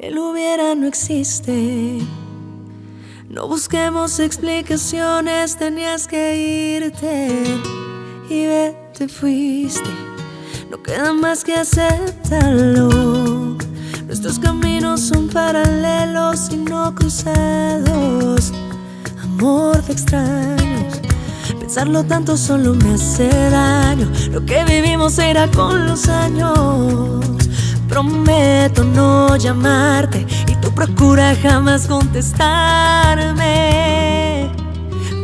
El hubiera no existe. No busquemos explicaciones, tenías que irte y vete, fuiste. No queda más que aceptarlo. Nuestros caminos son paralelos y no cruzados. Amor de extraños. Pensarlo tanto solo me hace daño. Lo que vivimos era con los años. Prometo no llamarte y tú procura jamás contestarme.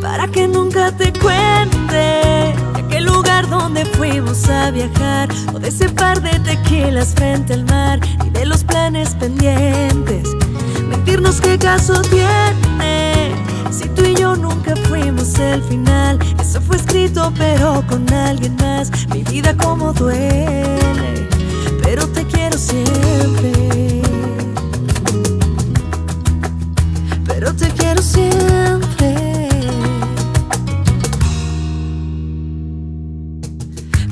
Para que nunca te cuente de aquel lugar donde fuimos a viajar o de ese par de tequilas frente al mar y de los planes pendientes. Mentirnos qué caso tiene si tú y yo nunca fuimos el final. Eso fue escrito pero con alguien más. Mi vida como duele siempre. Pero te quiero siempre.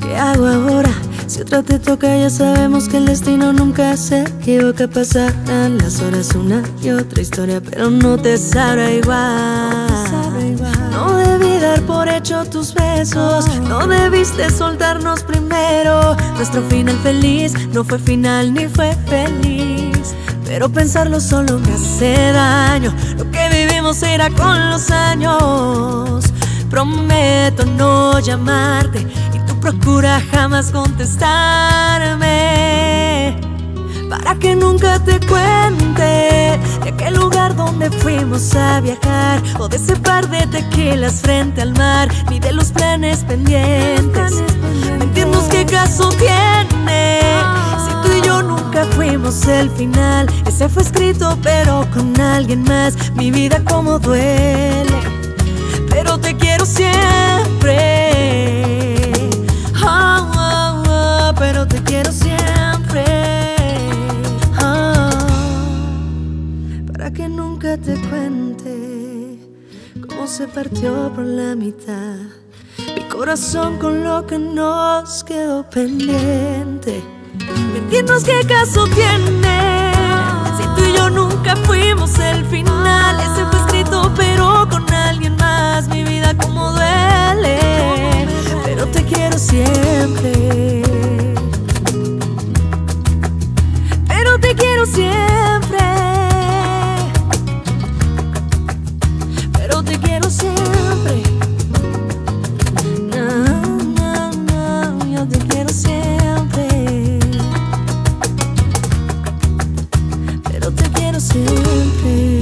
¿Qué hago ahora? Si otra te toca, ya sabemos que el destino nunca se equivoca. Pasarán las horas una y otra historia, pero no te sabrá igual. Por hecho tus besos, no debiste soltarnos primero. Nuestro final feliz no fue final ni fue feliz. Pero pensarlo solo me hace daño. Lo que vivimos era con los años. Prometo no llamarte y tú procura jamás contestarme. Para que nunca te cuente fuimos a viajar o de ese par de tequilas frente al mar ni de los planes pendientes. Mentirnos qué caso tiene si tú y yo nunca fuimos el final. Ese fue escrito pero con alguien más. Mi vida como duele, pero te quiero siempre. Se partió por la mitad. Mi corazón con lo que nos quedó pendiente. Mentirnos qué caso tiene si tú y yo nunca fuimos el final. Ese fue escrito pero con alguien más. Mi vida como duele, pero te quiero siempre. siempre.